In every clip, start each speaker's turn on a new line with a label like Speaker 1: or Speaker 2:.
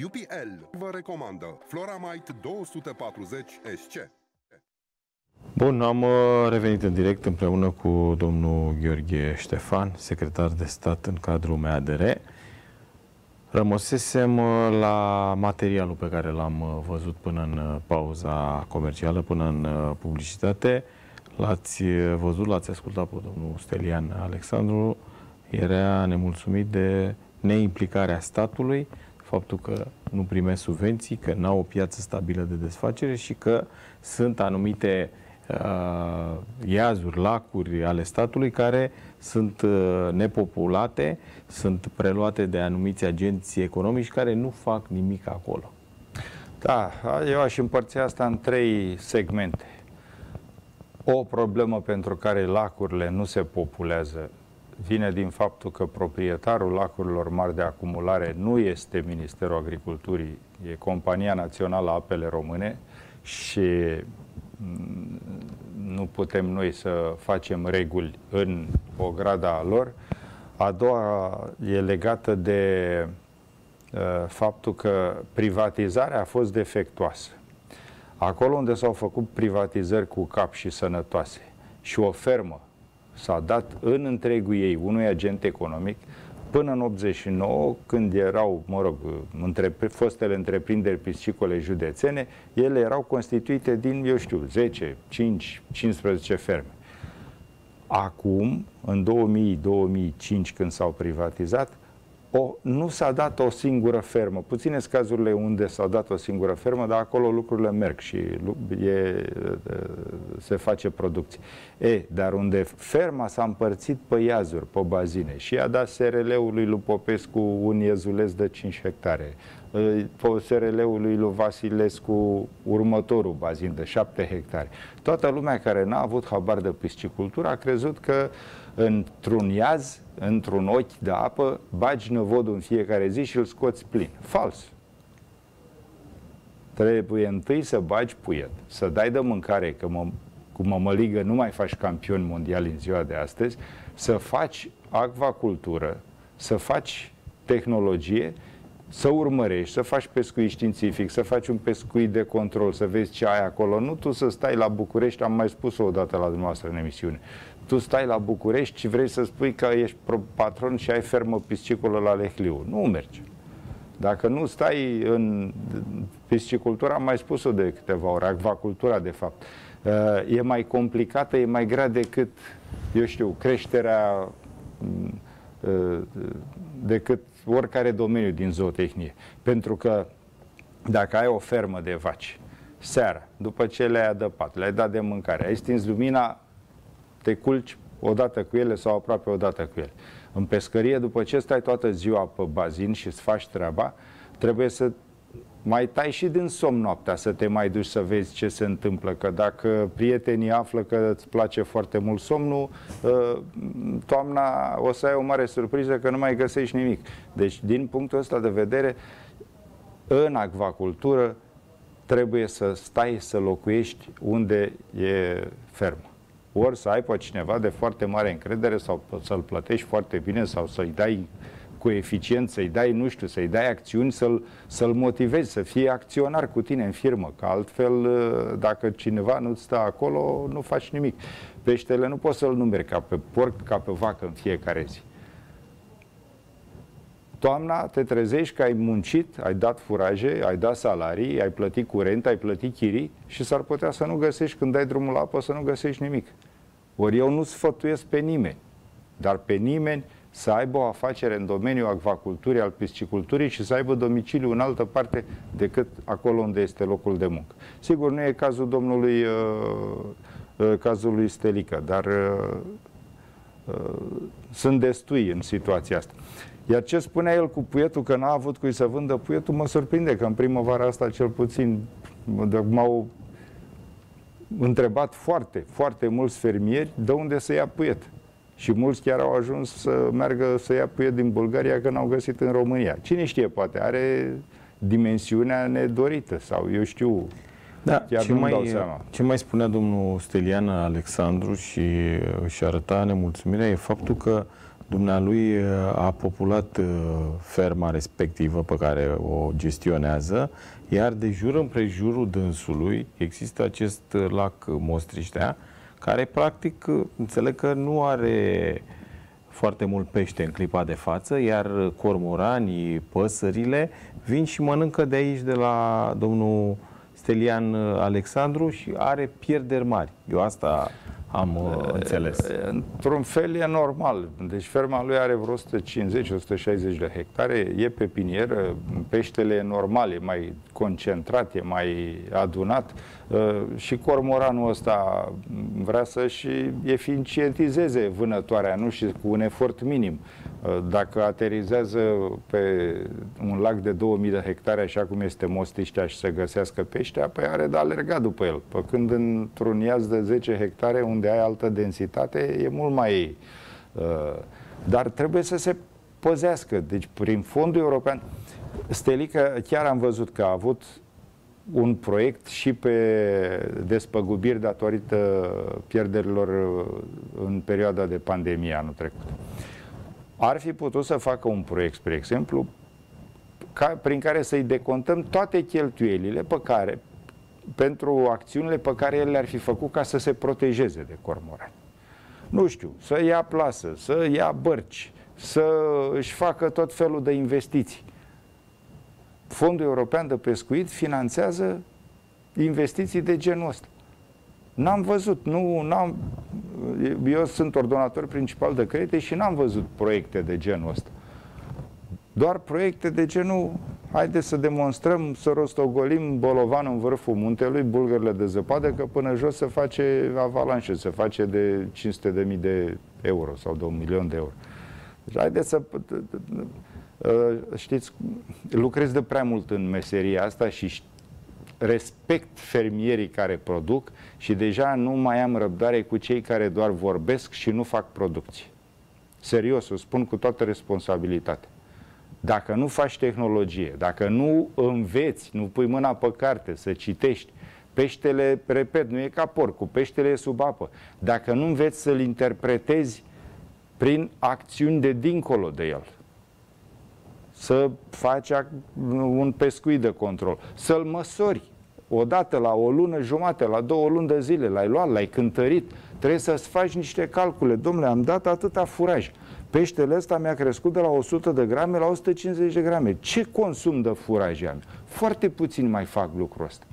Speaker 1: UPL vă recomandă Floramite 240 SC.
Speaker 2: Bun, am uh, revenit în direct împreună cu domnul Gheorghe Ștefan, secretar de stat în cadrul MADR. Rămăsesem uh, la materialul pe care l-am uh, văzut până în pauza comercială, până în publicitate. L-ați văzut, l-ați ascultat pe domnul Stelian Alexandru. Era nemulțumit de neimplicarea statului, faptul că nu primesc subvenții, că n-au o piață stabilă de desfacere și că sunt anumite uh, iazuri, lacuri ale statului care sunt uh, nepopulate, sunt preluate de anumiți agenți economici care nu fac nimic acolo.
Speaker 3: Da, eu aș împărți asta în trei segmente. O problemă pentru care lacurile nu se populează vine din faptul că proprietarul lacurilor mari de acumulare nu este Ministerul Agriculturii, e Compania Națională Apele Române și mm, nu putem noi să facem reguli în o grada lor. A doua e legată de uh, faptul că privatizarea a fost defectuoasă. Acolo unde s-au făcut privatizări cu cap și sănătoase și o fermă s-a dat în întregul ei unui agent economic până în 89, când erau, mă rog, între, fostele întreprinderi piscicole județene, ele erau constituite din, eu știu, 10, 5, 15 ferme. Acum, în 2000-2005, când s-au privatizat, o, nu s-a dat o singură fermă. Puține cazurile unde s-a dat o singură fermă, dar acolo lucrurile merg și e, se face producție. E, dar unde ferma s-a împărțit pe iazuri, pe bazine și a dat SRL-ului lui Popescu un iezuleț de 5 hectare, pe SRL-ul lui lui Vasilescu următorul bazin de 7 hectare. Toată lumea care n-a avut habar de piscicultură a crezut că într-un iaz într-un ochi de apă, bagi năvodul în fiecare zi și îl scoți plin. Fals. Trebuie întâi să bagi puiet, să dai de mâncare, că mă, cu mămăligă nu mai faci campion mondial în ziua de astăzi, să faci acvacultură, să faci tehnologie, să urmărești, să faci pescuit științific, să faci un pescuit de control, să vezi ce ai acolo. Nu tu să stai la București, am mai spus-o odată la dumneavoastră în emisiune, tu stai la București și vrei să spui că ești patron și ai fermă piscicolă la Lehliu. Nu merge. Dacă nu stai în piscicultura, am mai spus-o de câteva ori, acvacultura de fapt, uh, e mai complicată, e mai grea decât, eu știu, creșterea uh, decât oricare domeniu din zootehnie. Pentru că dacă ai o fermă de vaci, seara, după ce le-ai adăpat, le-ai dat de mâncare, ai stins lumina, te culci odată cu ele sau aproape odată cu ele. În pescărie, după ce stai toată ziua pe bazin și îți faci treaba, trebuie să mai tai și din somn noaptea, să te mai duci să vezi ce se întâmplă, că dacă prietenii află că îți place foarte mult somnul, ă, toamna o să ai o mare surpriză că nu mai găsești nimic. Deci, din punctul ăsta de vedere, în acvacultură trebuie să stai să locuiești unde e fermă ori să ai pe cineva de foarte mare încredere sau să-l plătești foarte bine sau să-i dai cu eficient, să-i dai, nu știu, să-i dai acțiuni, să-l, să-l motivezi, să fie acționar cu tine în firmă, că altfel, dacă cineva nu stă acolo, nu faci nimic. Peștele nu poți să-l numeri ca pe porc, ca pe vacă în fiecare zi. Toamna te trezești că ai muncit, ai dat furaje, ai dat salarii, ai plătit curent, ai plătit chirii și s-ar putea să nu găsești, când dai drumul la apă, să nu găsești nimic. Ori eu nu sfătuiesc pe nimeni, dar pe nimeni să aibă o afacere în domeniul acvaculturii, al pisciculturii și să aibă domiciliu în altă parte decât acolo unde este locul de muncă. Sigur, nu e cazul domnului, uh, uh, cazul lui Stelica, dar uh, uh, sunt destui în situația asta. Iar ce spunea el cu puietul, că n-a avut cui să vândă puietul, mă surprinde că în primăvara asta cel puțin m-au întrebat foarte, foarte mulți fermieri de unde să ia puiet. Și mulți chiar au ajuns să meargă să ia puiet din Bulgaria că n-au găsit în România. Cine știe, poate are dimensiunea nedorită sau eu știu,
Speaker 2: da, chiar ce, mai, dau seama. ce mai spunea domnul Stelian Alexandru și își arăta nemulțumirea e faptul că Dumnealui uh, a populat uh, ferma respectivă pe care o gestionează, iar de jur împrejurul dânsului există acest uh, lac Mostriștea, care practic înțeleg că nu are foarte mult pește în clipa de față, iar cormoranii, păsările vin și mănâncă de aici, de la domnul Stelian Alexandru și are pierderi mari. Eu asta am uh, înțeles.
Speaker 3: Într-un fel e normal. Deci ferma lui are vreo 150-160 de hectare, e pepinieră, peștele e normal, e mai concentrat, e mai adunat uh, și cormoranul ăsta vrea să-și eficientizeze vânătoarea, nu și cu un efort minim. Uh, dacă aterizează pe un lac de 2000 de hectare, așa cum este Mostiștea, și să găsească pește, apoi are de alergat după el. Pe când într-un iaz de 10 hectare, unde ai altă densitate, e mult mai... Uh, dar trebuie să se păzească. Deci, prin fondul european, Stelica, chiar am văzut că a avut un proiect și pe despăgubiri datorită pierderilor în perioada de pandemie anul trecut ar fi putut să facă un proiect, spre exemplu, ca, prin care să-i decontăm toate cheltuielile pe care, pentru acțiunile pe care el le-ar fi făcut ca să se protejeze de cormorani. Nu știu, să ia plasă, să ia bărci, să își facă tot felul de investiții. Fondul European de Pescuit finanțează investiții de genul ăsta. N-am văzut, nu, n-am, eu sunt ordonator principal de credite și n-am văzut proiecte de genul ăsta. Doar proiecte de genul, haide să demonstrăm, să rostogolim bolovan în vârful muntelui, bulgările de zăpadă, că până jos se face avalanșă, se face de 500.000 de euro sau de un milion de euro. Deci haide să... Uh, știți, lucrez de prea mult în meseria asta și respect fermierii care produc și deja nu mai am răbdare cu cei care doar vorbesc și nu fac producție. Serios, o spun cu toată responsabilitatea. Dacă nu faci tehnologie, dacă nu înveți, nu pui mâna pe carte să citești, peștele, repet, nu e ca porcul, peștele e sub apă. Dacă nu înveți să-l interpretezi prin acțiuni de dincolo de el, să faci un pescuit de control, să-l măsori, odată la o lună jumate, la două luni de zile, l-ai luat, l-ai cântărit, trebuie să-ți faci niște calcule. Domnule, am dat atâta furaj. Peștele ăsta mi-a crescut de la 100 de grame la 150 de grame. Ce consum de furaj am? Foarte puțin mai fac lucrul ăsta.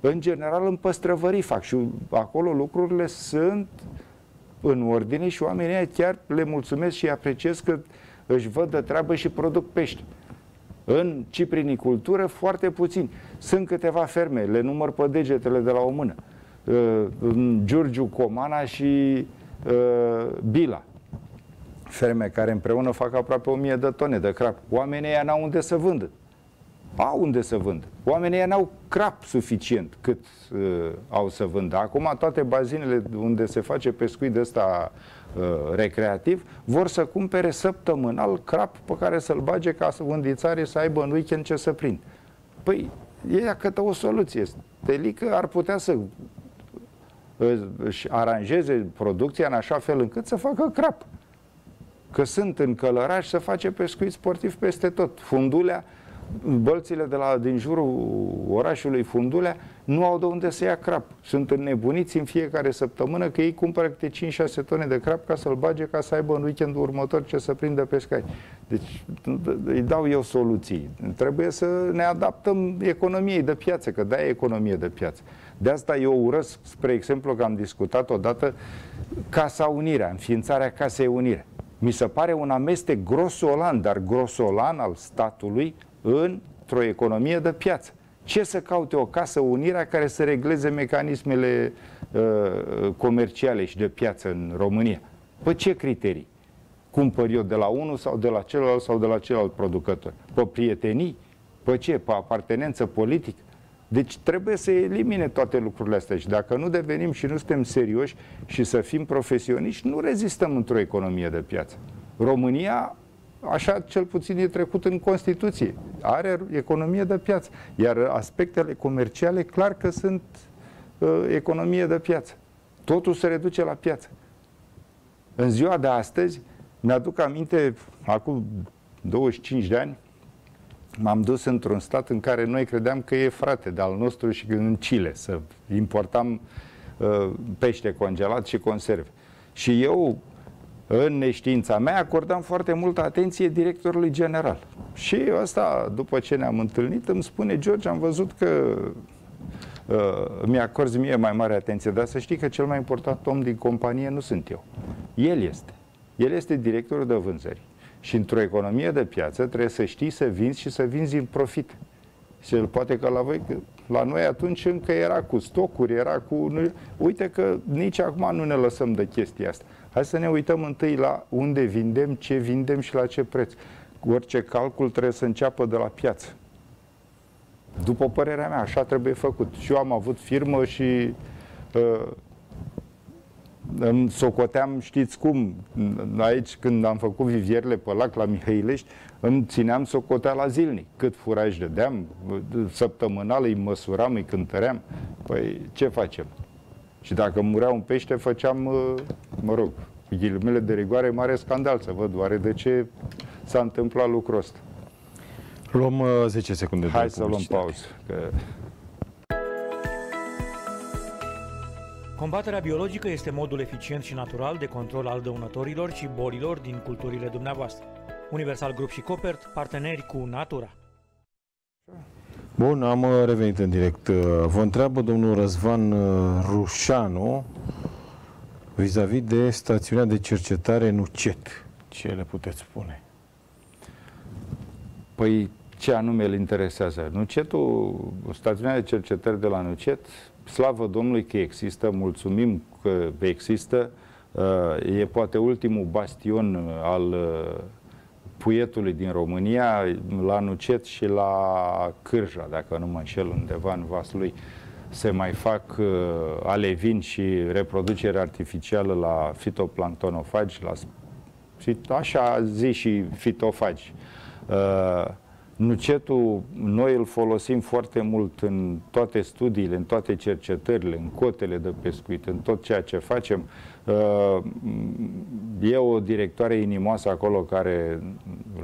Speaker 3: În general, în păstrăvării fac și acolo lucrurile sunt în ordine și oamenii chiar le mulțumesc și apreciez că își văd de treabă și produc pești. În ciprinicultură, foarte puțin. Sunt câteva ferme, le număr pe degetele de la o mână. Uh, în Giurgiu, Comana și uh, Bila. Ferme care împreună fac aproape 1000 de tone de crap. Oamenii ăia n-au unde să vândă. Au unde să vândă. Oamenii ăia n-au crap suficient cât uh, au să vândă. Acum toate bazinele unde se face pescuit de ăsta uh, recreativ vor să cumpere săptămânal crap pe care să-l bage ca să vândițare să aibă în weekend ce să prind. Păi ei cătă o soluție. Stelică ar putea să își aranjeze producția în așa fel încât să facă crap. Că sunt în călăraș să face pescuit sportiv peste tot. Fundulea, bălțile de la, din jurul orașului Fundulea nu au de unde să ia crap. Sunt înnebuniți în fiecare săptămână că ei cumpără câte 5-6 tone de crap ca să-l bage ca să aibă în weekendul următor ce să prindă pescari. Deci îi dau eu soluții. Trebuie să ne adaptăm economiei de piață, că da e economie de piață. De asta eu urăsc, spre exemplu, că am discutat odată Casa Unirea, înființarea Casei Unire. Mi se pare un amestec grosolan, dar grosolan al statului într-o economie de piață. Ce să caute o casă unirea care să regleze mecanismele uh, comerciale și de piață în România? Pe ce criterii? Cumpăr eu de la unul sau de la celălalt sau de la celălalt producător? Pe prietenii? Pe ce? Pe apartenență politică? Deci trebuie să elimine toate lucrurile astea și dacă nu devenim și nu suntem serioși și să fim profesioniști, nu rezistăm într-o economie de piață. România așa cel puțin e trecut în Constituție. Are economie de piață. Iar aspectele comerciale, clar că sunt uh, economie de piață. Totul se reduce la piață. În ziua de astăzi, Mi-aduc aminte, acum 25 de ani, m-am dus într-un stat în care noi credeam că e frate de-al nostru și în Chile, să importam uh, pește congelat și conserve. Și eu, în neștiința mea, acordam foarte multă atenție directorului general. Și ăsta, după ce ne-am întâlnit, îmi spune, George, am văzut că uh, mi-acorzi mie mai mare atenție, dar să știi că cel mai important om din companie nu sunt eu. El este. El este directorul de vânzări. Și într-o economie de piață trebuie să știi să vinzi și să vinzi în profit. Și poate că la voi, că la noi atunci încă era cu stocuri, era cu... Nu, uite că nici acum nu ne lăsăm de chestia asta. Hai să ne uităm întâi la unde vindem, ce vindem și la ce preț. Orice calcul trebuie să înceapă de la piață. După părerea mea, așa trebuie făcut. Și eu am avut firmă și uh, îmi socoteam, știți cum, aici când am făcut vivierile pe lac la Mihăilești, îmi țineam socoteala zilnic. Cât furaj dădeam, săptămânal îi măsuram, îi cântăream. Păi ce facem? Și dacă murea un pește, făceam, mă rog, cu ghilimele de rigoare, mare scandal să văd oare de ce s-a întâmplat lucrul ăsta.
Speaker 2: Luăm 10 secunde
Speaker 3: Hai să luăm pauză. Că...
Speaker 4: Combaterea biologică este modul eficient și natural de control al dăunătorilor și bolilor din culturile dumneavoastră. Universal Group și Copert, parteneri cu natura.
Speaker 2: Bun, am uh, revenit în direct. Uh, vă întreabă domnul Răzvan uh, Rușanu vis-a-vis -vis de stațiunea de cercetare Nucet. Ce le puteți spune?
Speaker 3: Păi, ce anume îl interesează? Nucetul, stațiunea de cercetări de la Nucet slavă Domnului că există, mulțumim că există, uh, e poate ultimul bastion uh, al uh, puietului din România, la Nucet și la Cârja, dacă nu mă înșel, undeva în Vaslui, se mai fac alevin și reproducere artificială la fitoplanctonofagi, la, și așa zi și fitofagi. Nucetul, noi îl folosim foarte mult în toate studiile, în toate cercetările, în cotele de pescuit, în tot ceea ce facem. Uh, e o directoare inimoasă acolo care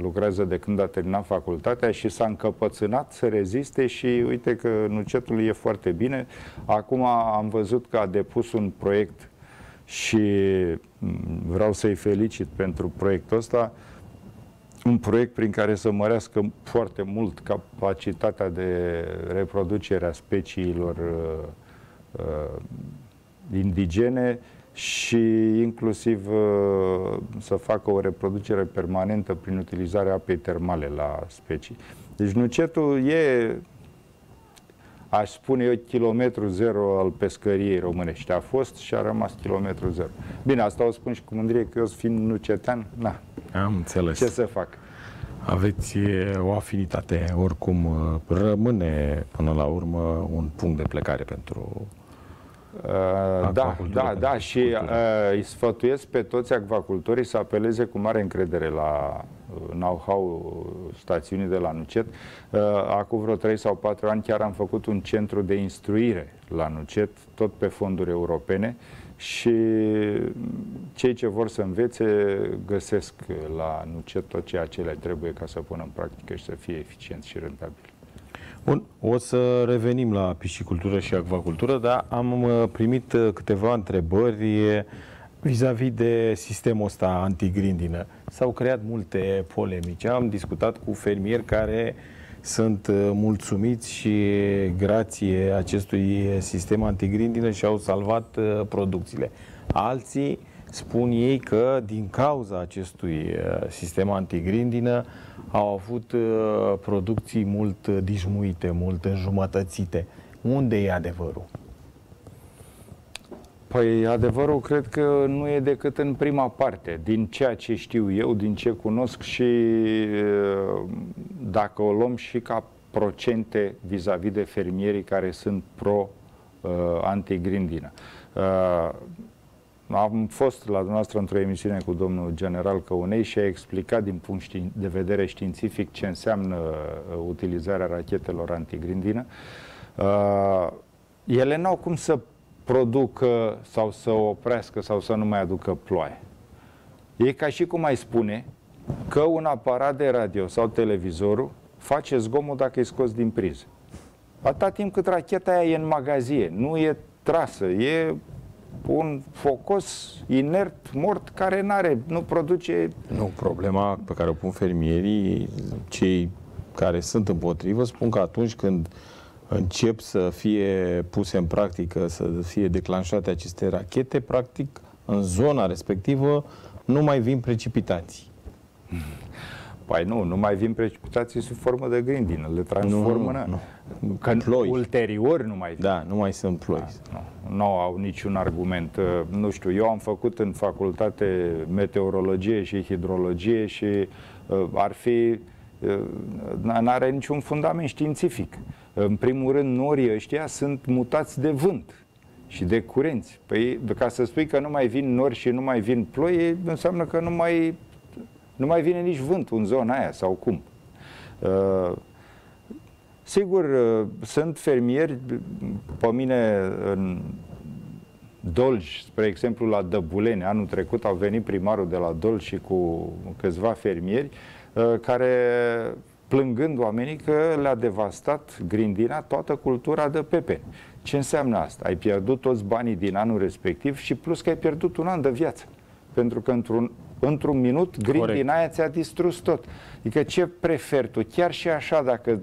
Speaker 3: lucrează de când a terminat facultatea și s-a încăpățânat să reziste și uite că nucetul e foarte bine. Acum am văzut că a depus un proiect și vreau să-i felicit pentru proiectul ăsta un proiect prin care să mărească foarte mult capacitatea de reproducere a speciilor uh, uh, indigene și inclusiv uh, să facă o reproducere permanentă prin utilizarea apei termale la specii. Deci nucetul e, aș spune eu, kilometru zero al pescăriei românești. A fost și a rămas kilometru zero. Bine, asta o spun și cu mândrie că eu fiind nucetean, na,
Speaker 2: am înțeles.
Speaker 3: Ce să fac?
Speaker 2: Aveți o afinitate, oricum rămâne până la urmă un punct de plecare pentru
Speaker 3: Uh, da, da, da, și uh, îi sfătuiesc pe toți acvacultorii să apeleze cu mare încredere la uh, know-how stațiunii de la Nucet. Uh, acum vreo 3 sau 4 ani chiar am făcut un centru de instruire la Nucet, tot pe fonduri europene, și cei ce vor să învețe găsesc la Nucet tot ceea ce le trebuie ca să pună în practică și să fie eficient și rentabil.
Speaker 2: Bun, o să revenim la piscicultură și acvacultură, dar am uh, primit uh, câteva întrebări vis-a-vis -vis de sistemul ăsta antigrindină. S-au creat multe polemici. Am discutat cu fermieri care uh, sunt uh, mulțumiți și grație acestui sistem antigrindină și au salvat uh, producțiile. Alții spun ei că din cauza acestui uh, sistem antigrindină au avut producții mult dismuite, mult înjumătățite. Unde e adevărul?
Speaker 3: Păi adevărul cred că nu e decât în prima parte, din ceea ce știu eu, din ce cunosc și dacă o luăm și ca procente vis-a-vis -vis de fermierii care sunt pro-antigrindină. Uh, am fost la dumneavoastră într-o emisiune cu domnul general Căunei și a explicat din punct de vedere științific ce înseamnă uh, utilizarea rachetelor antigrindină. Uh, ele n-au cum să producă sau să oprească sau să nu mai aducă ploaie. E ca și cum ai spune că un aparat de radio sau televizorul face zgomot dacă e scos din priză. Atâta timp cât racheta aia e în magazie, nu e trasă, e un focos inert, mort, care n-are, nu produce...
Speaker 2: Nu, problema pe care o pun fermierii, cei care sunt împotrivă, spun că atunci când încep să fie puse în practică, să fie declanșate aceste rachete, practic, în zona respectivă nu mai vin precipitații.
Speaker 3: Păi nu, nu mai vin precipitații sub formă de grindină, le transformă
Speaker 2: Nu, nu, nu.
Speaker 3: Că
Speaker 2: Ploi.
Speaker 3: ulterior nu mai vin.
Speaker 2: Da, nu mai sunt ploi.
Speaker 3: Nu, nu au niciun argument. Uh, Nu știu, eu am făcut în facultate meteorologie și hidrologie și uh, ar fi uh, n-are niciun fundament științific. În primul rând, norii ăștia sunt mutați de vânt și de curenți. Păi, ca să spui că nu mai vin nori și nu mai vin ploi, înseamnă că nu mai, nu mai vine nici vântul în zona aia, sau cum? Uh, Sigur, uh, sunt fermieri, pe mine în Dolj, spre exemplu la Dăbuleni, anul trecut au venit primarul de la Dolj și cu câțiva fermieri uh, care plângând oamenii că le-a devastat grindina toată cultura de pepeni. Ce înseamnă asta? Ai pierdut toți banii din anul respectiv și plus că ai pierdut un an de viață. Pentru că într-un, într-un minut grindina
Speaker 2: Corect.
Speaker 3: aia ți-a distrus tot. Adică ce preferi tu? Chiar și așa, dacă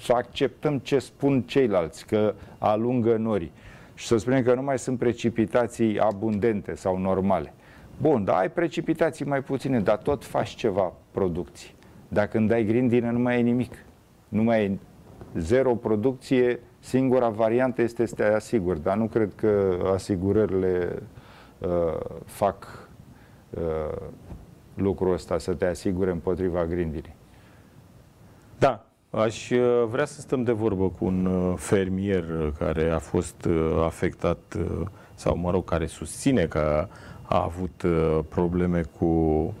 Speaker 3: să acceptăm ce spun ceilalți, că alungă norii și să spunem că nu mai sunt precipitații abundente sau normale. Bun, dar ai precipitații mai puține, dar tot faci ceva producție. Dacă îmi dai grindină, nu mai e nimic. Nu mai e zero producție, singura variantă este să te asiguri, dar nu cred că asigurările uh, fac uh, lucrul ăsta, să te asigure împotriva grindinii.
Speaker 2: Da, aș uh, vrea să stăm de vorbă cu un uh, fermier uh, care a fost uh, afectat uh, sau, mă rog, care susține că a avut uh, probleme cu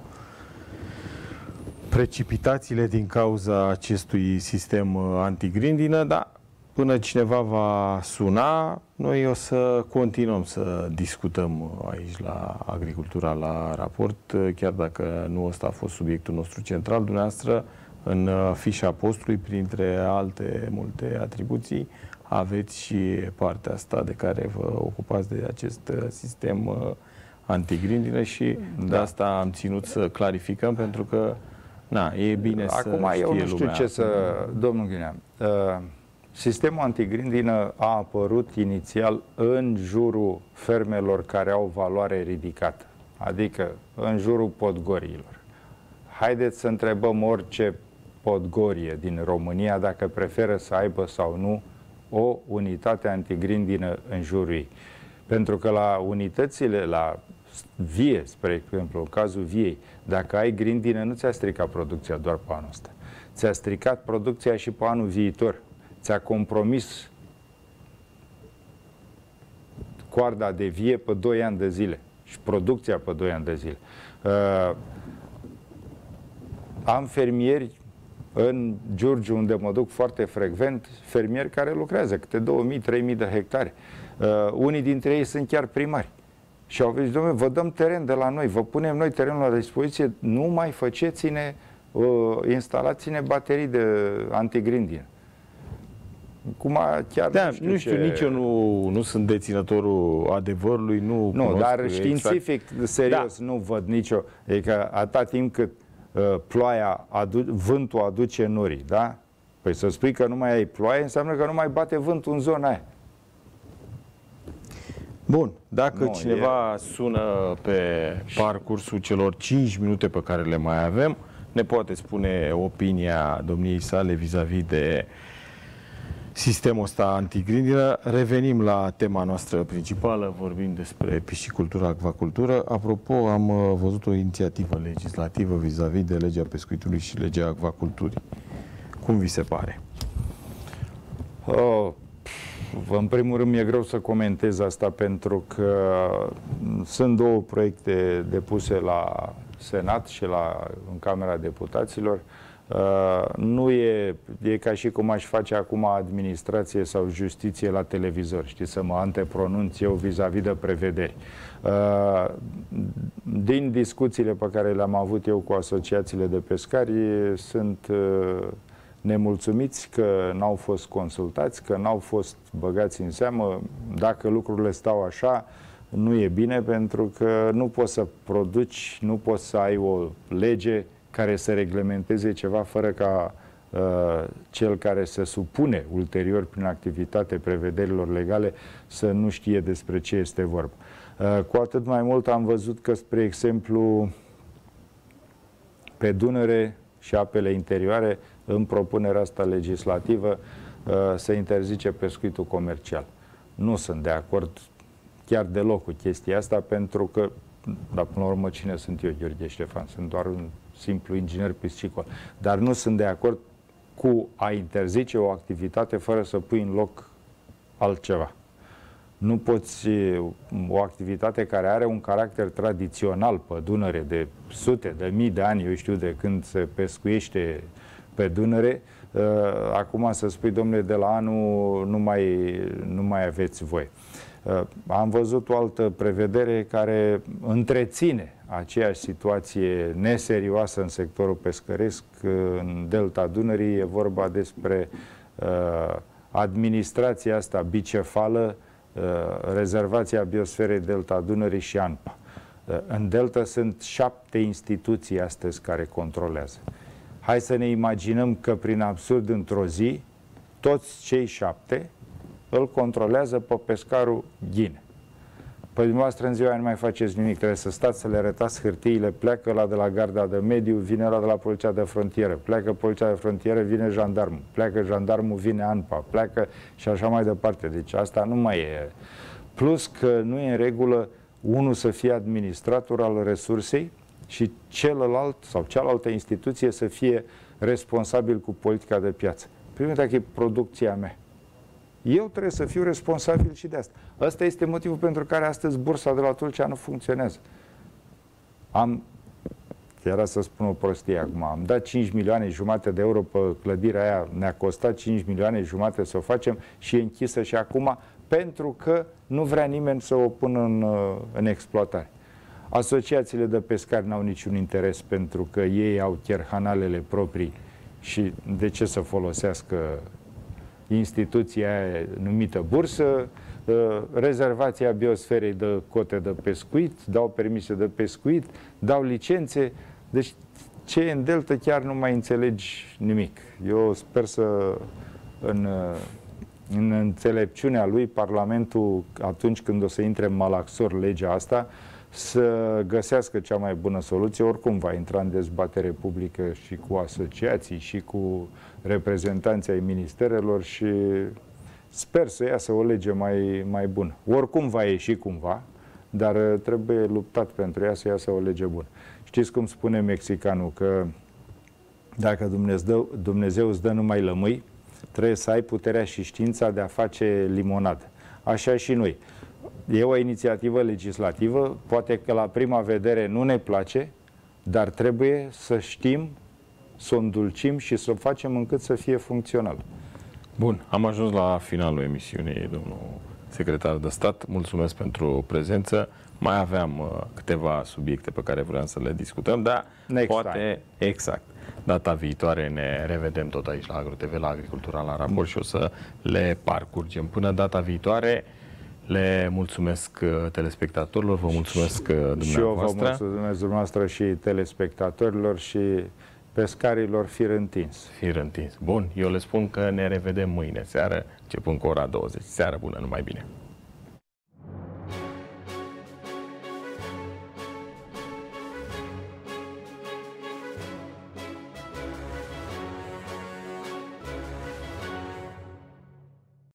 Speaker 2: precipitațiile din cauza acestui sistem uh, antigrindină, dar până cineva va suna, noi o să continuăm să discutăm uh, aici la Agricultura la raport, uh, chiar dacă nu ăsta a fost subiectul nostru central. Dumneavoastră, în uh, fișa postului, printre alte multe atribuții, aveți și partea asta de care vă ocupați de acest uh, sistem uh, antigrindină și de asta am ținut să clarificăm, pentru că na, e bine să
Speaker 3: Acum eu
Speaker 2: știe
Speaker 3: nu știu
Speaker 2: lumea.
Speaker 3: ce să... Domnul Ghinean, uh, sistemul antigrindină a apărut inițial în jurul fermelor care au valoare ridicată, adică în jurul podgoriilor. Haideți să întrebăm orice podgorie din România dacă preferă să aibă sau nu o unitate antigrindină în jurul ei. Pentru că la unitățile, la vie, spre exemplu, în cazul viei, dacă ai grindină, nu ți-a stricat producția doar pe anul ăsta. Ți-a stricat producția și pe anul viitor. Ți-a compromis coarda de vie pe 2 ani de zile și producția pe 2 ani de zile. Uh, am fermieri în Giurgiu, unde mă duc foarte frecvent, fermieri care lucrează câte 2000-3000 de hectare. Uh, unii dintre ei sunt chiar primari. Și au zis, domnule, vă dăm teren de la noi, vă punem noi terenul la dispoziție, nu mai faceți-ne, uh, instalați-ne baterii de antigrindină. Cum a, chiar
Speaker 2: Da,
Speaker 3: nu știu,
Speaker 2: nu știu,
Speaker 3: ce...
Speaker 2: nici eu nu, nu sunt deținătorul adevărului, nu
Speaker 3: Nu,
Speaker 2: cunosc
Speaker 3: dar
Speaker 2: exact.
Speaker 3: științific, serios, da. nu văd nicio... Adică atâta timp cât uh, ploaia, adu- vântul aduce norii, da? Păi să spui că nu mai ai ploaie, înseamnă că nu mai bate vântul în zona aia.
Speaker 2: Bun, dacă
Speaker 3: Nu,
Speaker 2: cineva sună pe parcursul celor 5 minute pe care le mai avem, ne poate spune opinia domniei sale vis-a-vis de sistemul ăsta antigrindină. Revenim la tema noastră principală, vorbim despre piscicultură, acvacultură. Apropo, am uh, văzut o inițiativă legislativă vis-a-vis de legea pescuitului și legea acvaculturii. Cum vi se pare?
Speaker 3: Oh, pf, în primul rând mi-e greu să comentez asta pentru că sunt două proiecte depuse la Senat și la, în Camera Deputaților. Uh, nu e, e ca și cum aș face acum administrație sau justiție la televizor, știi, să mă antepronunț eu vis-a-vis de prevederi. Uh, din discuțiile pe care le-am avut eu cu asociațiile de pescari, sunt uh, nemulțumiți că n-au fost consultați, că n-au fost băgați în seamă. Dacă lucrurile stau așa, nu e bine pentru că nu poți să produci, nu poți să ai o lege care să reglementeze ceva fără ca uh, cel care se supune ulterior prin activitate prevederilor legale să nu știe despre ce este vorba. Uh, cu atât mai mult am văzut că, spre exemplu, pe Dunăre și apele interioare, în propunerea asta legislativă, uh, se interzice pescuitul comercial. Nu sunt de acord chiar deloc cu chestia asta, pentru că, dar până la urmă, cine sunt eu, Gheorghe Ștefan? Sunt doar un simplu inginer piscicol. Dar nu sunt de acord cu a interzice o activitate fără să pui în loc altceva. Nu poți o activitate care are un caracter tradițional pe Dunăre de sute, de mii de ani, eu știu de când se pescuiește pe Dunăre, uh, acum să spui, domnule, de la anul nu mai, nu mai aveți voi. Uh, am văzut o altă prevedere care întreține aceeași situație neserioasă în sectorul pescăresc, în delta Dunării, e vorba despre uh, administrația asta bicefală, uh, rezervația biosferei delta Dunării și ANPA. Uh, în delta sunt șapte instituții astăzi care controlează. Hai să ne imaginăm că prin absurd într-o zi, toți cei șapte îl controlează pe pescarul Ghine. Păi dumneavoastră în ziua nu mai faceți nimic, trebuie să stați să le arătați hârtiile, pleacă la de la garda de mediu, vine la de la poliția de frontieră, pleacă poliția de frontieră, vine jandarmul, pleacă jandarmul, vine ANPA, pleacă și așa mai departe. Deci asta nu mai e. Plus că nu e în regulă unul să fie administrator al resursei și celălalt sau cealaltă instituție să fie responsabil cu politica de piață. Primul dacă e producția mea. Eu trebuie să fiu responsabil și de asta. Ăsta este motivul pentru care astăzi bursa de la Tulcea nu funcționează. Am, era să spun o prostie acum, am dat 5 milioane jumate de euro pe clădirea aia, ne-a costat 5 milioane jumate să o facem și e închisă și acum pentru că nu vrea nimeni să o pună în, în exploatare. Asociațiile de pescari n-au niciun interes pentru că ei au cherhanalele proprii și de ce să folosească instituția numită bursă, uh, rezervația biosferei de cote de pescuit, dau permise de pescuit, dau licențe. Deci ce e în Delta chiar nu mai înțelegi nimic. Eu sper să în, uh, în înțelepciunea lui Parlamentul, atunci când o să intre în malaxor legea asta, să găsească cea mai bună soluție. Oricum va intra în dezbatere publică și cu asociații și cu reprezentanții ai ministerelor și sper să iasă o lege mai, mai bună. Oricum va ieși cumva, dar trebuie luptat pentru ea să iasă o lege bună. Știți cum spune mexicanul că dacă Dumnezeu, Dumnezeu îți dă numai lămâi, trebuie să ai puterea și știința de a face limonadă. Așa și noi. E o inițiativă legislativă, poate că la prima vedere nu ne place, dar trebuie să știm, să o îndulcim și să o facem încât să fie funcțional.
Speaker 2: Bun, am ajuns la finalul emisiunii, domnul secretar de stat. Mulțumesc pentru prezență. Mai aveam uh, câteva subiecte pe care vreau să le discutăm, dar Next poate, time. exact, data viitoare ne revedem tot aici la AgroTV, la Agricultura la raport mm. și o să le parcurgem. Până data viitoare, le mulțumesc uh, telespectatorilor, vă mulțumesc dumneavoastră. Și eu vă
Speaker 3: mulțumesc dumneavoastră și telespectatorilor și pescarilor fir întins.
Speaker 2: Fir întins. Bun, eu le spun că ne revedem mâine seară, începând cu ora 20. Seară bună, numai bine!